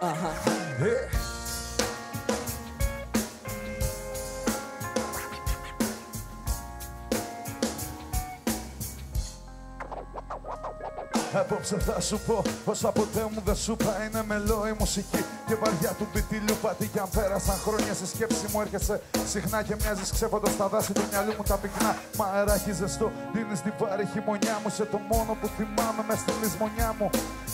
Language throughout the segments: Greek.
Αχα. Ε. Απόψε θα σου πω όσα ποτέ μου δεν σου είπα Είναι μελό η μουσική και βαριά του μπιτιλιού Πατή κι αν πέρασαν χρόνια στη σκέψη μου έρχεσαι συχνά Και μοιάζεις ξέφοντας τα δάση του μυαλού μου τα πυκνά Μα αεράκι ζεστό δίνεις την βάρη χειμωνιά μου Σε το μόνο που θυμάμαι μες στη λησμονιά μου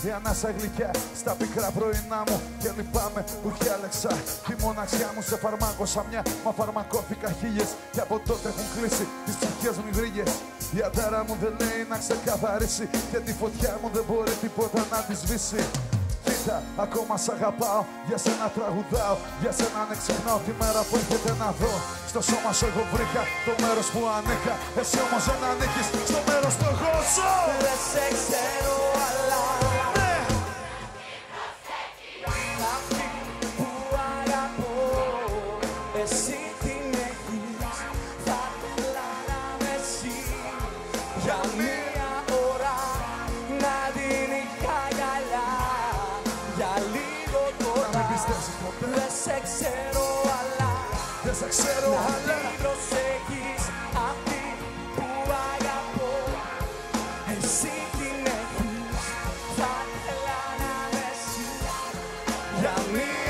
Η ανάσα γλυκιά στα πικρά πρωινά μου Και λυπάμαι που διάλεξα τη μοναξιά μου Σε φαρμάκωσα μια μα φαρμακώθηκα χίλιες Και από τότε έχουν κλείσει τις ψυχές μου οι γρήγες. Η ατάρα μου δεν λέει να ξεκαθαρίσει Και τη φωτιά μου δεν μπορεί τίποτα να τη σβήσει. Κοίτα, ακόμα σ' αγαπάω, για σένα τραγουδάω Για σένα δεν ξεχνάω τη μέρα που έρχεται να δω. Στο σώμα σου εγώ βρήκα το μέρος που ανήκα Εσύ όμως δεν ανήκεις στο μέρος που εγώ ζω Για μία ώρα Να την είχα γυαλιά. Για λίγο να μην τώρα πιστεύεις ποτέ. Δεν σε ξέρω αλλά Δεν σε ξέρω Να αλλά την προσέχεις αυτή που αγαπώ. Εσύ την έχεις Θα ήθελα να με εσύ Για μία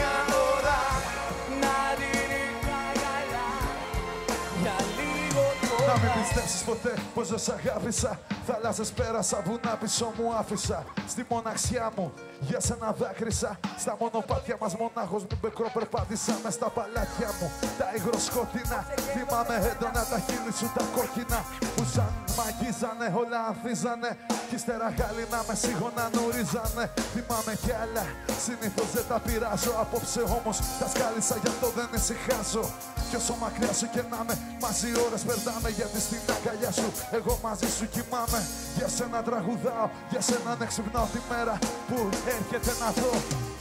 λίγο Να μην τώρα πιστέψεις ποτέ πως δεν σ' αγάπησα. Θάλασσες πέρασα, βουνά πίσω μου άφησα. Στη μοναξιά μου για σένα δάκρυσα. Στα μονοπάτια μας μονάχος μου μπεκρό περπάτησα. Μες στα παλάτια μου τα υγροσκότεινα Θυμάμαι έντονα τα χείλη σου τα κόκκινα Που σαν μαγίζανε όλα ανθίζανε. Κι ύστερα γάλινα με σίγονα νουρίζανε Θυμάμαι κι άλλα. Συνήθως δεν τα πειράζω. Απόψε όμως τα σκάλισα γι' αυτό δεν ησυχάζω. Κι όσο μακριά σου και να με μαζί ώρες περνάμε. Γιατί στην αγκαλιά σου εγώ μαζί σου κοιμάμαι. Για σένα τραγουδάω, για σένα ναι ξυπνάω τη μέρα που έρχεται να δω.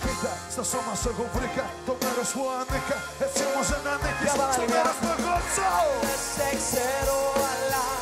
Κοίτα, στο σώμα σου εγώ βρήκα το μέρος που ανήκα. Έτσι όμως δεν ανήκεις. Για στο παράδειγμα. μέρος που εγώ ζω. Δεν σε ξέρω αλλά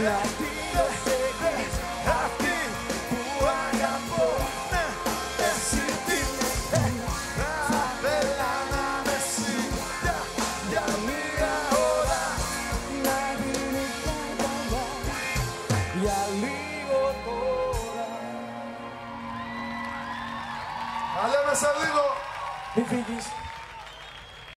Θα λέμε σε λίγο. Μην φύγεις